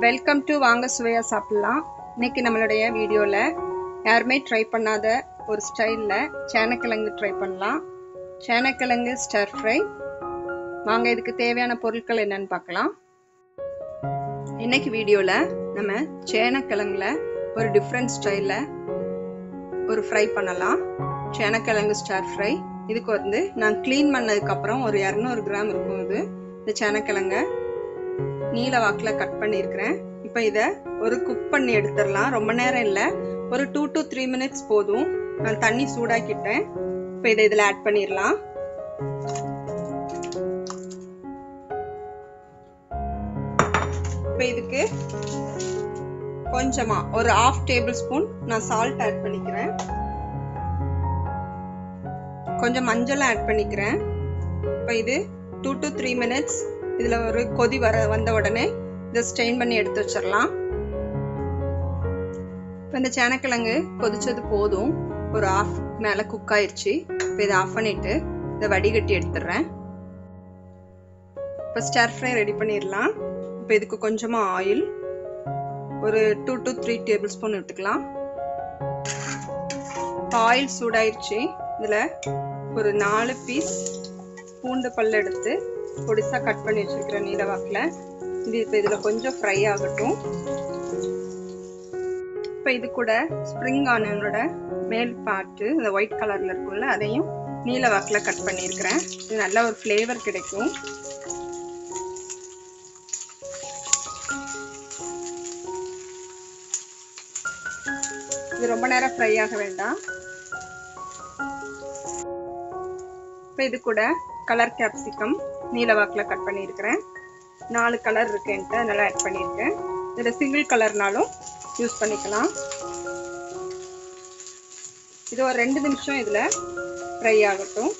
Welcome to வாங்க சுவையாக சாப்பிட்லாம். இன்றைக்கி நம்மளுடைய வீடியோவில் யாருமே ட்ரை பண்ணாத ஒரு ஸ்டைலில் சேனக்கிழங்கு ட்ரை பண்ணலாம். சேனக்கிழங்கு ஸ்டர் ஃப்ரை வாங்க இதுக்கு தேவையான பொருட்கள் என்னன்னு பார்க்கலாம். இன்றைக்கி வீடியோவில் நம்ம சேனக்கிழங்குல ஒரு டிஃப்ரெண்ட் ஸ்டைலில் ஒரு ஃப்ரை பண்ணலாம். சேனக்கிழங்கு ஸ்டார் ஃப்ரை இதுக்கு வந்து நான் க்ளீன் பண்ணதுக்கப்புறம் ஒரு இரநூறு கிராம் இருக்கும் இது. இந்த சேனக்கிழங்க நீல வாக்கில் கட் பண்ணியிருக்கிறேன் இப்போ இதை ஒரு குக் பண்ணி எடுத்துடலாம். ரொம்ப நேரம் இல்லை. ஒரு டூ டு த்ரீ மினிட்ஸ் போதும். நான் தண்ணி சூடாக்கிட்டேன். இப்போ இதை இதில் ஆட் பண்ணிடலாம். இப்போ இதுக்கு கொஞ்சமா ஒரு ஆஃப் டேபிள் ஸ்பூன் நான் சால்ட் ஆட் பண்ணிக்கிறேன். கொஞ்சம் மஞ்சள் ஆட் பண்ணிக்கிறேன். இப்போ இது டூ டு த்ரீ மினிட்ஸ் இதில் ஒரு கொதி வர வந்த உடனே இதை ஸ்டெயின் பண்ணி எடுத்து வச்சிடலாம். இப்போ இந்த சேனக்கிழங்கு கொதிச்சது போதும். ஒரு ஆஃப் மேலே குக் ஆயிடுச்சு இப்போ இதை ஆஃப் பண்ணிட்டு இதை வடிகட்டி எடுத்துடுறேன். இப்போ ஸ்டர் ஃப்ரை ரெடி பண்ணிடலாம். இப்போ இதுக்கு கொஞ்சமாக ஆயில் ஒரு two to three tablespoon எடுத்துக்கலாம். ஆயில் சூடாயிருச்சு. இதில் ஒரு நாலு பீஸ் பூண்டு பல் எடுத்து பொடிசா கட் பண்ணி வச்சிருக்கிறேன் நீல வாக்கில். இது இப்போ இதில் கொஞ்சம் ஃப்ரை ஆகட்டும். இப்போ இது கூட ஸ்ப்ரிங் ஆனியனோட மேல் பார்ட்டு இந்த ஒயிட் கலரில் இருக்கும்ல அதையும் நீல வாக்கில் கட் பண்ணியிருக்கிறேன். இது நல்ல ஒரு ஃப்ளேவர் கிடைக்கும். இது ரொம்ப நேரம் ஃப்ரை ஆக வேண்டாம். இப்போ இது கூட கலர் கேப்சிகம் நீல வாக்கில் கட் பண்ணியிருக்கிறேன். நாலு கலர் இருக்குன்ட்டு அதனால் ஆட் பண்ணியிருக்கேன். இதில் சிங்கிள் கலர்னாலும் யூஸ் பண்ணிக்கலாம். இது ஒரு ரெண்டு நிமிஷம் இதில் ஃப்ரை ஆகட்டும்.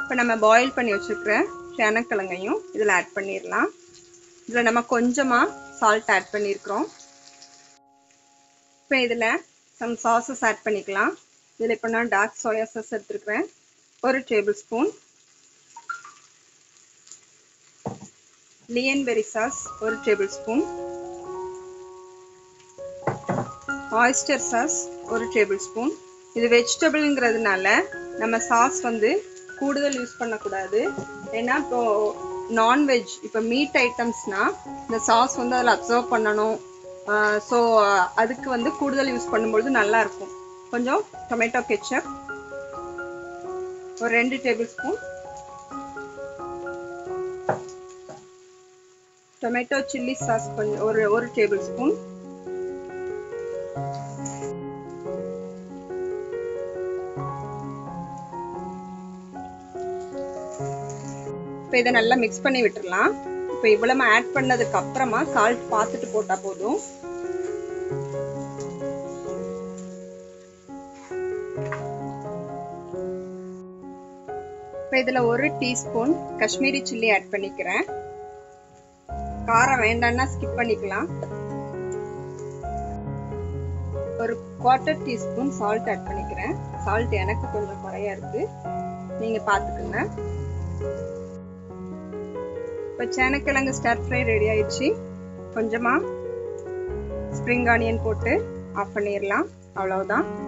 இப்போ நம்ம பாயில் பண்ணி வச்சுருக்கிற சேனக்கிழங்கையும் இதில் ஆட் பண்ணிடலாம் இதில் நம்ம கொஞ்சமாக சால்ட் ஆட் பண்ணியிருக்கிறோம் இப்போ இதில் சம் சாஸஸ் ஆட் பண்ணிக்கலாம். இதில் இப்போ நான் டார்க் சோயா சாஸ் எடுத்துருக்குறேன். ஒரு டேபிள் ஸ்பூன் லியன்பெரி சாஸ் ஒரு டேபிள் ஸ்பூன் ஆயிஸ்டர் சாஸ் ஒரு டேபிள் ஸ்பூன் இது வெஜிடபிள்ங்கிறதுனால நம்ம சாஸ் வந்து கூடுதல் யூஸ் பண்ணக்கூடாது. ஏன்னா இப்போ நான்வெஜ் இப்போ மீட் ஐட்டம்ஸ்னால் இந்த சாஸ் வந்து அதில் அப்சர்வ் பண்ணணும். ஸோ அதுக்கு வந்து கூடுதல் யூஸ் பண்ணும்பொழுது நல்லாயிருக்கும். கொஞ்சம் டொமேட்டோ கெச்சப் ஒரு ரெண்டு table spoon tomato chilli sauce கொஞ்சம் ஒரு ஒரு டேபிள் ஸ்பூன் இப்போ இதை நல்லா மிக்ஸ் பண்ணி விட்டுடலாம் இப்போ இவ்வளவு ஆட் பண்ணதுக்கு அப்புறமா சால்ட் பார்த்துட்டு போட்டால் போதும். இப்போ இதில் ஒரு டீஸ்பூன் காஷ்மீரி சில்லி ஆட் பண்ணிக்கிறேன். காரம் வேண்டாம்னா ஸ்கிப் பண்ணிக்கலாம். ஒரு குவார்ட்டர் டீஸ்பூன் சால்ட் ஆட் பண்ணிக்கிறேன். சால்ட் எனக்கு கொஞ்சம் குறையா இருக்கு. நீங்க பார்த்துக்குங்க. இப்போ சேனக்கிழங்கு ஸ்டார் ஃப்ரை ரெடி ஆயிடுச்சு. கொஞ்சமா ஸ்ப்ரிங் ஆனியன் போட்டு ஆஃப் பண்ணிடலாம். அவ்வளவுதான்.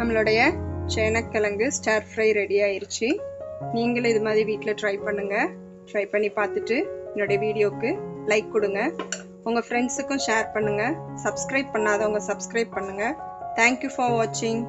நம்மளுடைய சேனக்கிழங்கு ஸ்டார் ஃப்ரை ரெடி ஆயிடுச்சு நீங்களும் இது மாதிரி வீட்டில் ட்ரை பண்ணுங்கள் ட்ரை பண்ணி பார்த்துட்டு என்னுடைய வீடியோவுக்கு லைக் கொடுங்க. உங்கள் ஃப்ரெண்ட்ஸுக்கும் ஷேர் பண்ணுங்கள் சப்ஸ்கிரைப் பண்ணாதவங்க சப்ஸ்கிரைப் பண்ணுங்கள் தேங்க்யூ ஃபார் வாட்சிங்